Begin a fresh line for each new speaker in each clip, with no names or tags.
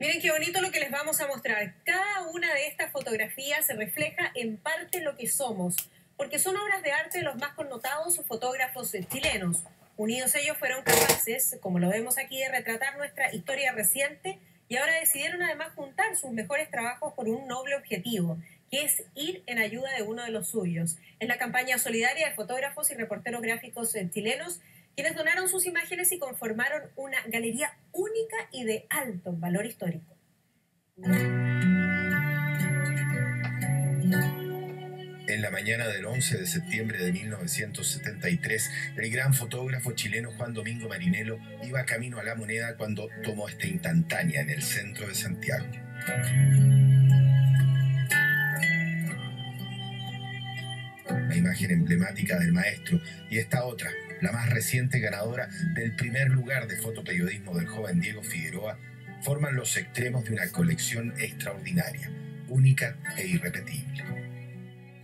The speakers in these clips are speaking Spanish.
Miren qué bonito lo que les vamos a mostrar. Cada una de estas fotografías se refleja en parte lo que somos, porque son obras de arte de los más connotados fotógrafos chilenos. Unidos ellos fueron capaces, como lo vemos aquí, de retratar nuestra historia reciente y ahora decidieron además juntar sus mejores trabajos por un noble objetivo, que es ir en ayuda de uno de los suyos. Es la campaña solidaria de fotógrafos y reporteros gráficos chilenos quienes donaron sus imágenes y conformaron una galería única y de alto valor histórico.
En la mañana del 11 de septiembre de 1973, el gran fotógrafo chileno Juan Domingo Marinelo iba camino a la moneda cuando tomó esta instantánea en el centro de Santiago. La imagen emblemática del maestro y esta otra, la más reciente ganadora del primer lugar de fotoperiodismo del joven Diego Figueroa, forman los extremos de una colección extraordinaria, única e irrepetible.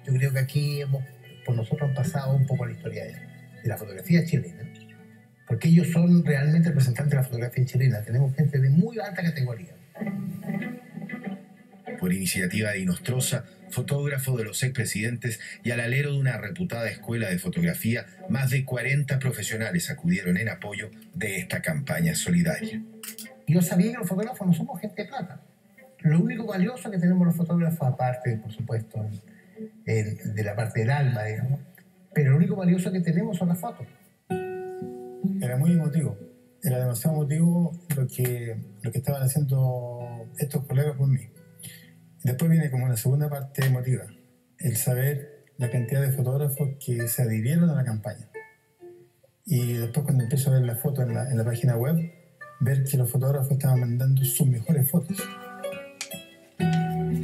Yo creo que aquí hemos, por nosotros han pasado un poco la historia de, la fotografía chilena, porque ellos son realmente representantes de la fotografía chilena. Tenemos gente de muy alta categoría.
Por iniciativa de Inostrosa, fotógrafo de los expresidentes y al alero de una reputada escuela de fotografía, más de 40 profesionales acudieron en apoyo de esta campaña solidaria.
Yo sabía que los fotógrafos no somos gente de plata. Lo único valioso que tenemos los fotógrafos, aparte, por supuesto, de la parte del alma, digamos, pero lo único valioso que tenemos son las fotos.
Era muy emotivo. Era demasiado emotivo lo que, lo que estaban haciendo estos colegas por mí. Después viene como una segunda parte emotiva, el saber la cantidad de fotógrafos que se adhirieron a la campaña. Y después cuando empiezo a ver las fotos en la, en la página web, ver que los fotógrafos estaban mandando sus mejores fotos.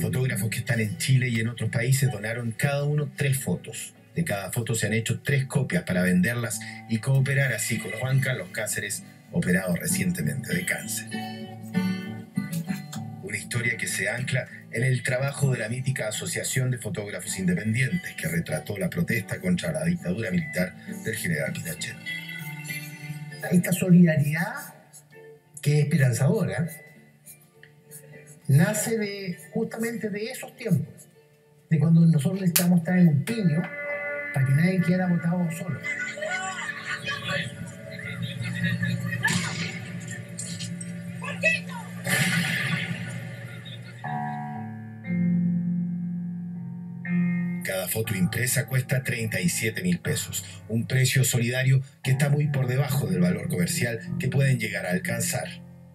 Fotógrafos que están en Chile y en otros países donaron cada uno tres fotos. De cada foto se han hecho tres copias para venderlas y cooperar así con Juan Carlos Cáceres, operado recientemente de cáncer se ancla en el trabajo de la mítica Asociación de Fotógrafos Independientes que retrató la protesta contra la dictadura militar del general Pinochet.
Esta solidaridad, que es esperanzadora, nace de, justamente de esos tiempos, de cuando nosotros necesitamos estar en un piño para que nadie quiera votado solo.
Cada foto impresa cuesta 37 mil pesos, un precio solidario que está muy por debajo del valor comercial que pueden llegar a alcanzar.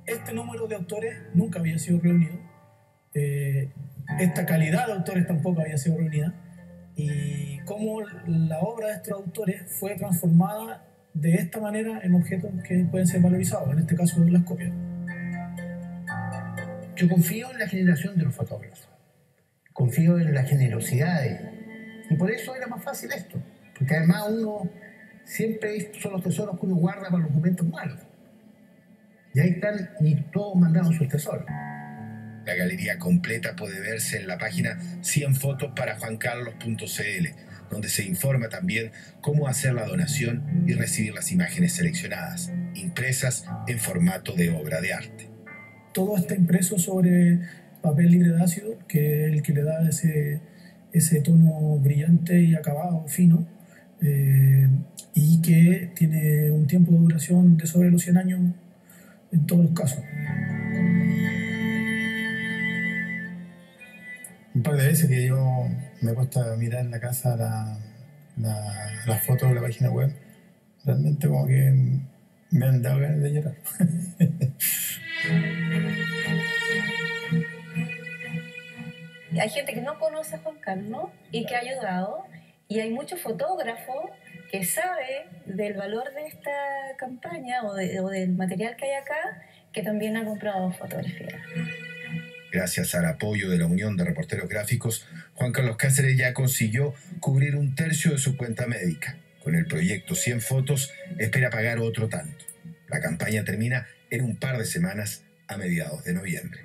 Este número de autores nunca había sido reunido, eh, esta calidad de autores tampoco había sido reunida, y cómo la obra de estos autores fue transformada de esta manera en objetos que pueden ser valorizados, en este caso las copias.
Yo confío en la generación de los fotógrafos, confío en la generosidad de ellos y por eso era más fácil esto, porque además uno siempre son los tesoros que uno guarda para los momentos malos. Y ahí están, y todos mandaron sus tesoros.
La galería completa puede verse en la página 100 fotos para juancarlos.cl, donde se informa también cómo hacer la donación y recibir las imágenes seleccionadas, impresas en formato de obra de arte.
Todo está impreso sobre papel libre de ácido, que es el que le da ese, ese tono brillante y acabado fino eh, y que tiene un tiempo de duración de sobre los 100 años en todos los casos.
Un par de veces que yo me he puesto a mirar en la casa las la, fotos de la página web, realmente como que me han dado ganas de llorar.
hay gente que no conoce a Juan Carlos y que ha ayudado, y hay muchos fotógrafos que sabe del valor de esta campaña o, del material que hay acá, que también han comprado fotografías.
Gracias al apoyo de la Unión de Reporteros Gráficos, Juan Carlos Cáceres ya consiguió cubrir un tercio de su cuenta médica. Con el proyecto 100 fotos, espera pagar otro tanto. La campaña termina en un par de semanas a mediados de noviembre.